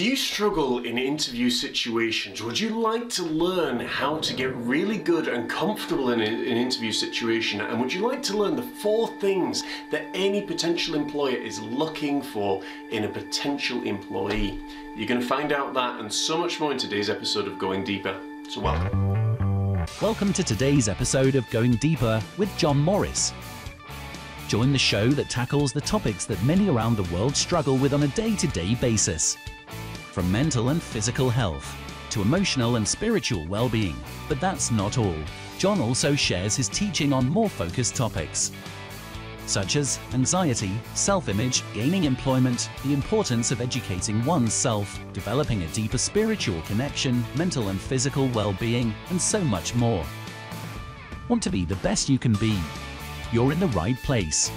Do you struggle in interview situations? Would you like to learn how to get really good and comfortable in an interview situation? And would you like to learn the four things that any potential employer is looking for in a potential employee? You're going to find out that and so much more in today's episode of Going Deeper. So, welcome. Welcome to today's episode of Going Deeper with John Morris. Join the show that tackles the topics that many around the world struggle with on a day to day basis from mental and physical health to emotional and spiritual well-being. But that's not all. John also shares his teaching on more focused topics, such as anxiety, self-image, gaining employment, the importance of educating oneself, developing a deeper spiritual connection, mental and physical well-being, and so much more. Want to be the best you can be? You're in the right place.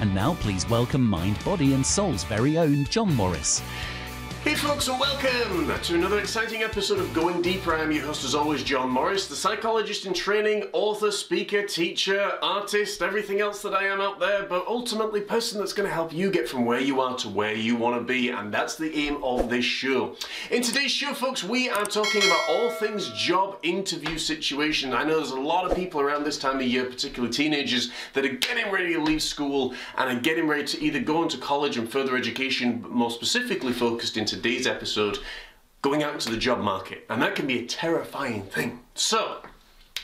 And now please welcome Mind, Body and Soul's very own John Morris. Hey folks and welcome to another exciting episode of Going Deeper. I'm your host as always, John Morris, the psychologist in training, author, speaker, teacher, artist, everything else that I am out there, but ultimately person that's going to help you get from where you are to where you want to be, and that's the aim of this show. In today's show, folks, we are talking about all things job interview situation. I know there's a lot of people around this time of year, particularly teenagers, that are getting ready to leave school and are getting ready to either go into college and further education, but more specifically focused in today's episode going out to the job market, and that can be a terrifying thing. So,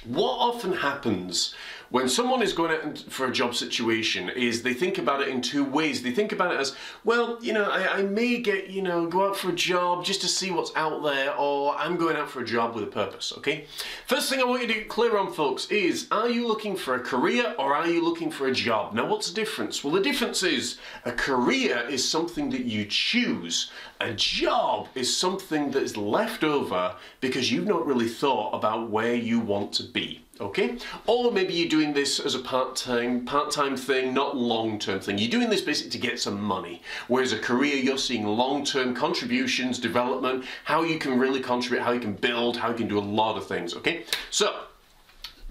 what often happens when someone is going out for a job situation is they think about it in two ways. They think about it as, well, you know, I, I, may get, you know, go out for a job just to see what's out there, or I'm going out for a job with a purpose, okay? First thing I want you to get clear on, folks, is are you looking for a career or are you looking for a job? Now, what's the difference? Well, the difference is a career is something that you choose. A job is something that is left over because you've not really thought about where you want to be okay? Or maybe you're doing this as a part-time part-time thing, not long-term thing. You're doing this basically to get some money. Whereas a career, you're seeing long-term contributions, development, how you can really contribute, how you can build, how you can do a lot of things, okay? So,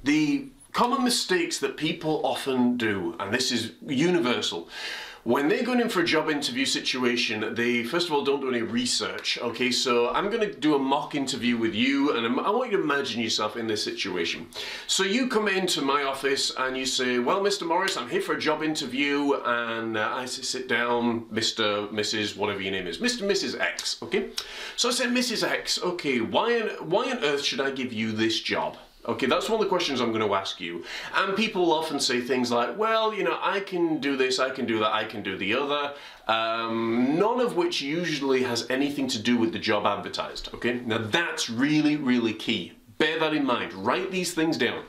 the common mistakes that people often do, and this is universal, when they're going in for a job interview situation, they first of all don't do any research. Okay, so I'm going to do a mock interview with you, and I want you to imagine yourself in this situation. So you come into my office and you say, "Well, Mr. Morris, I'm here for a job interview," and uh, I say, "Sit down, Mr., Mrs., whatever your name is, Mr., Mrs. X." Okay, so I said, "Mrs. X, okay, why on why on earth should I give you this job?" Okay, that's one of the questions I'm going to ask you. And people often say things like, well, you know, I can do this, I can do that, I can do the other, um, none of which usually has anything to do with the job advertised. Okay, now that's really, really key. Bear that in mind. Write these things down.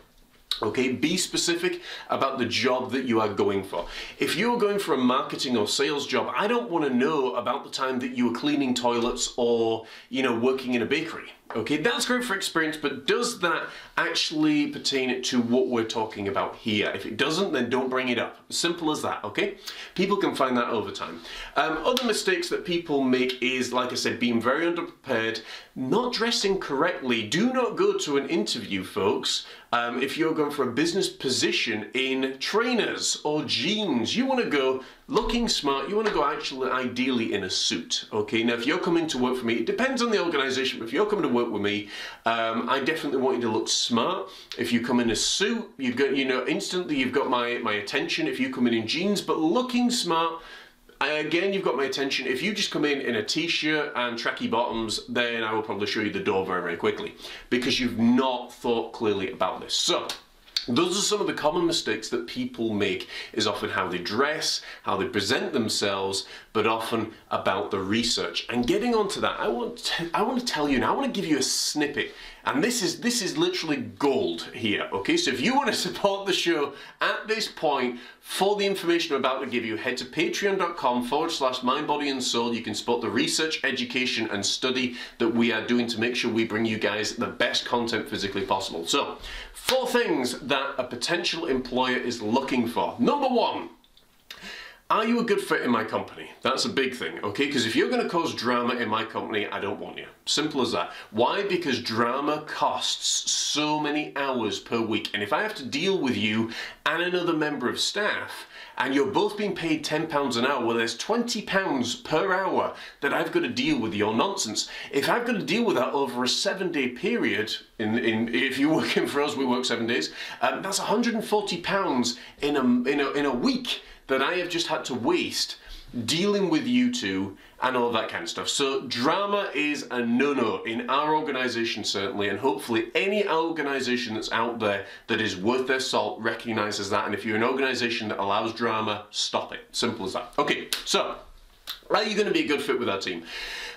Okay, be specific about the job that you are going for. If you're going for a marketing or sales job, I don't want to know about the time that you were cleaning toilets or, you know, working in a bakery. Okay, that's great for experience, but does that actually pertain to what we're talking about here? If it doesn't, then don't bring it up. Simple as that, okay? People can find that over time. Um, other mistakes that people make is, like I said, being very underprepared, not dressing correctly. Do not go to an interview, folks, um, if you're going for a business position in trainers or jeans. You want to go looking smart, you want to go actually ideally in a suit. Okay, now if you're coming to work for me, it depends on the organization, but if you're coming to work with me, um, I definitely want you to look smart. If you come in a suit, you've got, you know, instantly you've got my, my attention. If you come in in jeans, but looking smart, again, you've got my attention. If you just come in in a t-shirt and tracky bottoms, then I will probably show you the door very, very quickly because you've not thought clearly about this. So, those are some of the common mistakes that people make is often how they dress, how they present themselves, but often about the research. And getting onto that, I want to, I want to tell you now, I want to give you a snippet. And this is this is literally gold here, okay? So if you want to support the show at this point for the information I'm about to give you, head to patreon.com forward slash mind, body and soul. You can support the research, education and study that we are doing to make sure we bring you guys the best content physically possible. So Four things that a potential employer is looking for. Number one, are you a good fit in my company? That's a big thing, okay? Because if you're going to cause drama in my company, I don't want you. Simple as that. Why? Because drama costs so many hours per week. And if I have to deal with you and another member of staff, and you're both being paid £10 an hour, well, there's £20 per hour that I've got to deal with your nonsense. If I've got to deal with that over a seven day period, in, in, if you're working for us, we work seven days, um, that's £140 in a, in, a, in a week that I have just had to waste dealing with you two and all that kind of stuff. So drama is a no-no in our organisation certainly and hopefully any organisation that's out there that is worth their salt recognises that and if you're an organisation that allows drama, stop it. Simple as that. Okay, so are you going to be a good fit with our team?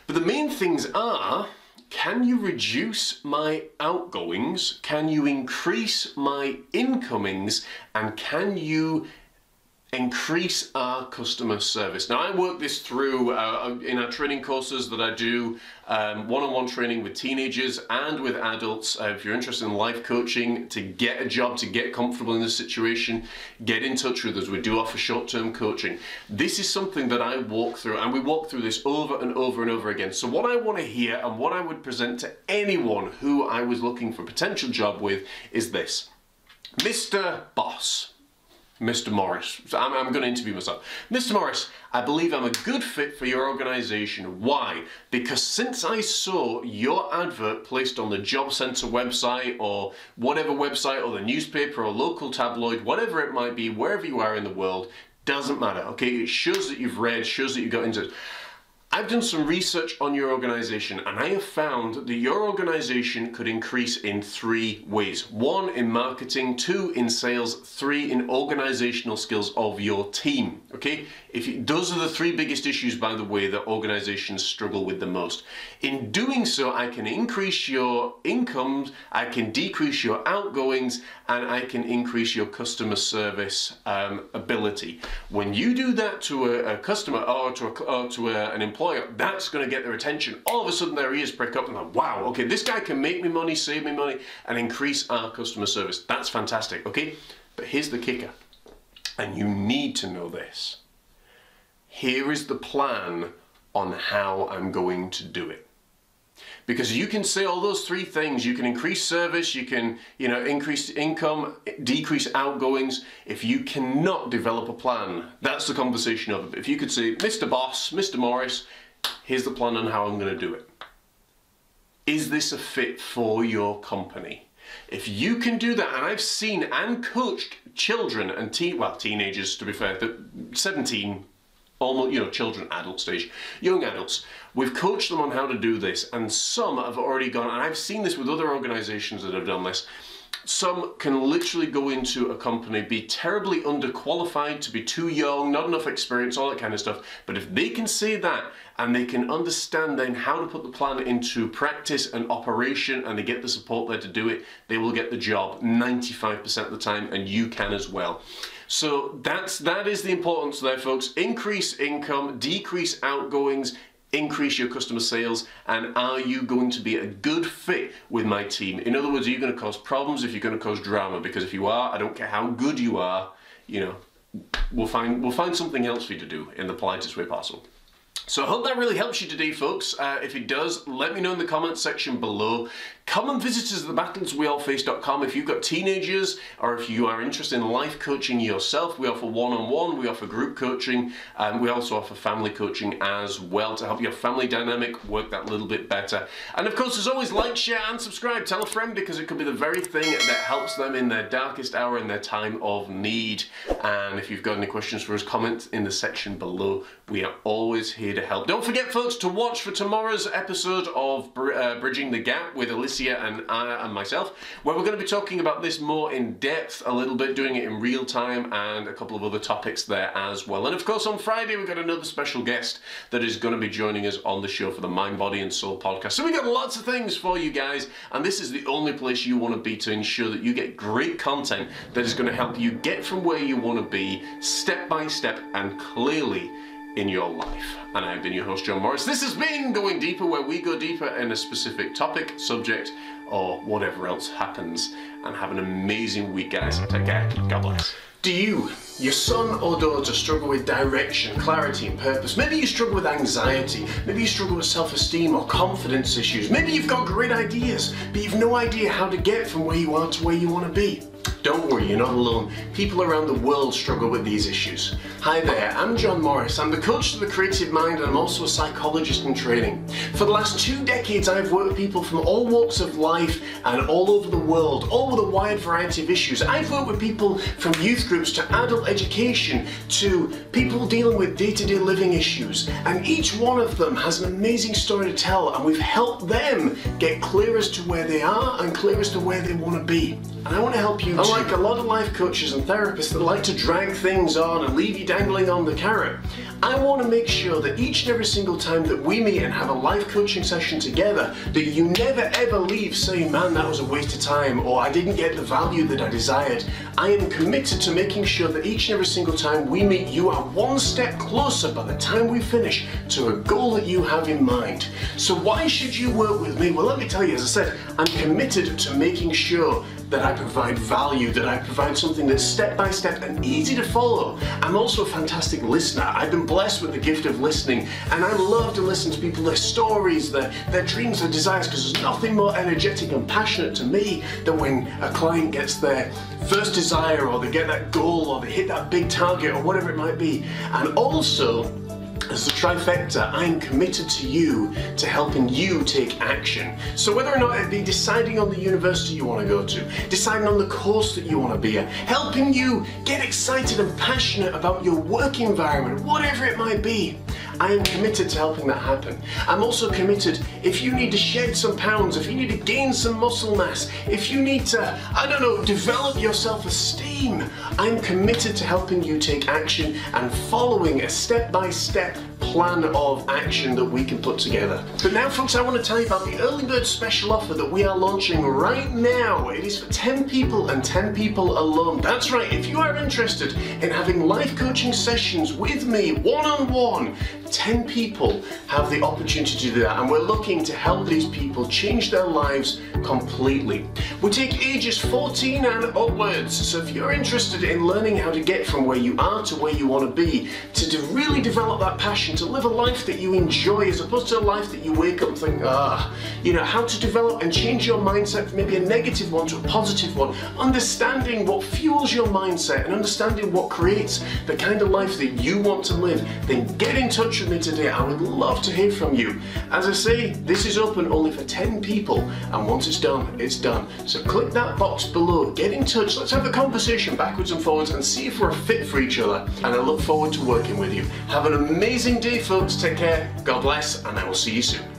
But the main things are can you reduce my outgoings? Can you increase my incomings? And can you increase our customer service. Now I work this through uh, in our training courses that I do, um, one-on-one training with teenagers and with adults. Uh, if you're interested in life coaching to get a job, to get comfortable in this situation, get in touch with us. We do offer short-term coaching. This is something that I walk through and we walk through this over and over and over again. So what I want to hear and what I would present to anyone who I was looking for a potential job with is this. Mr. Boss, Mr. Morris. So I'm, I'm, going to interview myself. Mr. Morris, I believe I'm a good fit for your organisation. Why? Because since I saw your advert placed on the Job Centre website or whatever website or the newspaper or local tabloid, whatever it might be, wherever you are in the world, doesn't matter. Okay, it shows that you've read, shows that you've got into it. I've done some research on your organization and I have found that your organization could increase in three ways. One in marketing, two in sales, three in organizational skills of your team. Okay, if you, those are the three biggest issues, by the way, that organizations struggle with the most. In doing so, I can increase your incomes, I can decrease your outgoings, and I can increase your customer service um, ability. When you do that to a, a customer or to, a, or to a, an employee, employer, that's going to get their attention. All of a sudden their ears prick up and like, wow, okay, this guy can make me money, save me money, and increase our customer service. That's fantastic, okay? But here's the kicker, and you need to know this. Here is the plan on how I'm going to do it because you can say all those three things. You can increase service you can you know increase income decrease outgoings. If you cannot develop a plan that's the conversation of it. If you could say mr boss mr morris here's the plan on how i'm going to do it. Is this a fit for your company? If you can do that, and I've seen and coached children and teen, well, teenagers to be fair, 17, almost, you know, children, adult stage, young adults. We've coached them on how to do this, and some have already gone, and I've seen this with other organizations that have done this. Some can literally go into a company, be terribly underqualified, to be too young, not enough experience, all that kind of stuff. But if they can see that and they can understand then how to put the plan into practice and operation and they get the support there to do it, they will get the job 95% of the time and you can as well. So that's that is the importance there folks. Increase income, decrease outgoings, increase your customer sales and are you going to be a good fit with my team in other words are you going to cause problems if you're going to cause drama because if you are i don't care how good you are you know we'll find we'll find something else for you to do in the politest way possible so I hope that really helps you today, folks. Uh, if it does, let me know in the comments section below. Come and visit us at thebattlesweallface.com if you've got teenagers or if you are interested in life coaching yourself. We offer one-on-one, we offer group coaching, and we also offer family coaching as well to help your family dynamic work that little bit better. And of course, as always, like, share, and subscribe. Tell a friend because it could be the very thing that helps them in their darkest hour in their time of need. And if you've got any questions for us, comment in the section below. We are always here to help. Don't forget, folks, to watch for tomorrow's episode of uh, Bridging the Gap with Alyssa And Anna and myself, where we're going to be talking about this more in depth a little bit, doing it in real time and a couple of other topics there as well. And of course, on Friday, we've got another special guest that is going to be joining us on the show for the Mind, Body and Soul podcast. So we've got lots of things for you guys, and this is the only place you want to be to ensure that you get great content that is going to help you get from where you want to be step by step and clearly in your life. And I've been your host, John Morris. This has been Going Deeper, where we go deeper in a specific topic, subject, or whatever else happens. And have an amazing week, guys. Take care. God bless. Do you, your son or daughter, struggle with direction, clarity, and purpose? Maybe you struggle with anxiety. Maybe you struggle with self esteem or confidence issues. Maybe you've got great ideas, but you've no idea how to get from where you are to where you want to be. Don't worry, you're not alone. People around the world struggle with these issues. Hi there, I'm John Morris. I'm the coach to the creative mind and I'm also a psychologist in training. For the last two decades, I've worked with people from all walks of life and all over the world, all with a wide variety of issues. I've worked with people from youth groups to adult education to people dealing with day-to-day living issues. And each one of them has an amazing story to tell and we've helped them get clear as to where they are and clear as to where they want to be. And I want to help you Unlike a lot of life coaches and therapists that like to drag things on and leave you dangling on the carrot, I want to make sure that each and every single time that we meet and have a life coaching session together, that you never ever leave saying, man, that was a waste of time, or I didn't get the value that I desired. I am committed to making sure that each and every single time we meet, you are one step closer by the time we finish to a goal that you have in mind. So why should you work with me? Well, let me tell you, as I said, I'm committed to making sure that I provide value, that I provide something that's step by step and easy to follow. I'm also a fantastic listener. I've been blessed with the gift of listening and I love to listen to people, their stories, their, their dreams, their desires, because there's nothing more energetic and passionate to me than when a client gets their first desire or they get that goal or they hit that big target or whatever it might be. And also, as the trifecta, I'm committed to you to helping you take action. So whether or not it be deciding on the university you want to go to, deciding on the course that you want to be at, helping you get excited and passionate about your work environment, whatever it might be, I am committed to helping that happen. I'm also committed if you need to shed some pounds, if you need to gain some muscle mass, if you need to, I don't know, develop your self-esteem, I'm committed to helping you take action and following a step-by-step plan of action that we can put together. But now folks, I want to tell you about the early bird special offer that we are launching right now. It is for 10 people and 10 people alone. That's right, if you are interested in having life coaching sessions with me one-on-one, -on -one, 10 people have the opportunity to do that and we're looking to help these people change their lives completely. We take ages 14 and upwards, so if you're interested in learning how to get from where you are to where you want to be, to really develop that passion, to live a life that you enjoy as opposed to a life that you wake up and think, ah, you know, how to develop and change your mindset from maybe a negative one to a positive one, understanding what fuels your mindset and understanding what creates the kind of life that you want to live, then get in touch with me today. I would love to hear from you. As I say, this is open only for 10 people and once it's done, it's done. So click that box below, get in touch, let's have a conversation backwards and forwards and see if we're a fit for each other. And I look forward to working with you. Have an amazing day folks, take care, God bless, and I will see you soon.